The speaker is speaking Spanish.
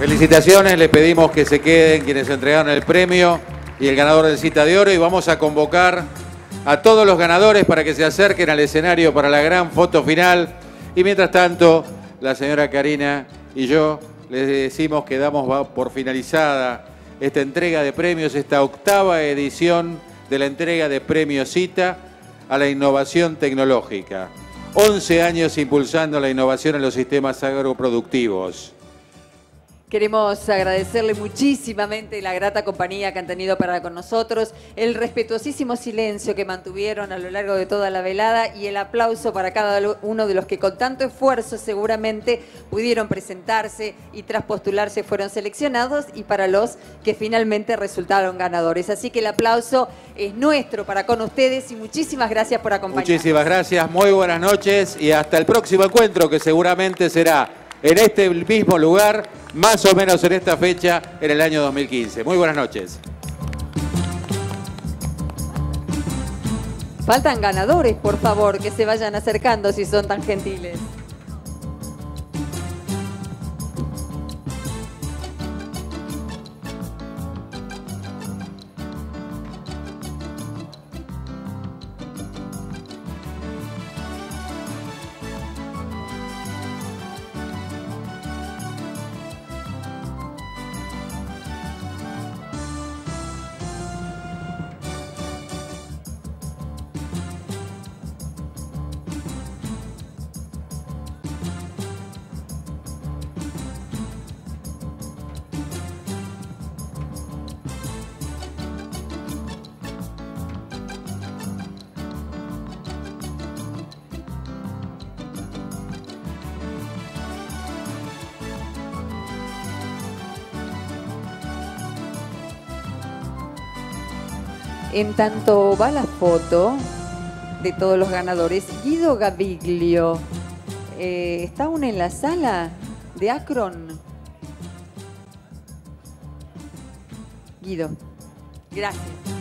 Felicitaciones, le pedimos que se queden quienes entregaron el premio y el ganador del cita de oro y vamos a convocar a todos los ganadores para que se acerquen al escenario para la gran foto final y mientras tanto la señora Karina y yo les decimos que damos por finalizada esta entrega de premios, esta octava edición de la entrega de premios CITA a la innovación tecnológica. 11 años impulsando la innovación en los sistemas agroproductivos. Queremos agradecerle muchísimamente la grata compañía que han tenido para con nosotros, el respetuosísimo silencio que mantuvieron a lo largo de toda la velada y el aplauso para cada uno de los que con tanto esfuerzo seguramente pudieron presentarse y tras postularse fueron seleccionados y para los que finalmente resultaron ganadores. Así que el aplauso es nuestro para con ustedes y muchísimas gracias por acompañarnos. Muchísimas gracias, muy buenas noches y hasta el próximo encuentro que seguramente será en este mismo lugar, más o menos en esta fecha, en el año 2015. Muy buenas noches. Faltan ganadores, por favor, que se vayan acercando si son tan gentiles. En tanto va la foto de todos los ganadores, Guido Gaviglio, eh, ¿está aún en la sala de Akron? Guido, gracias.